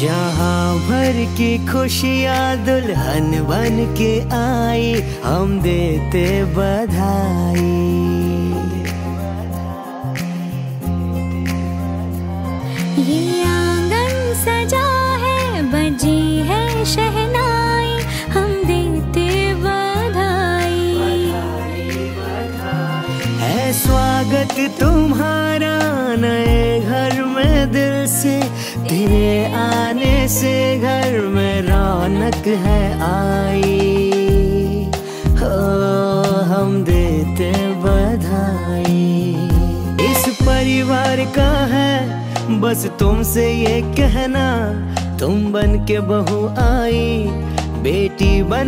जहाँ भर की खुशियाँ दुल्हन बन के आई हम देते बधाई। ये आँगन सजा है बजी है शहनाई हम देते बधाई। है स्वागत तुम्हारा दिल से, तेरे आने से घर में रौनक है आई। हो, हम देते बधाई। इस परिवार का है, बस तुमसे ये कहना, तुम बन के बहू आई।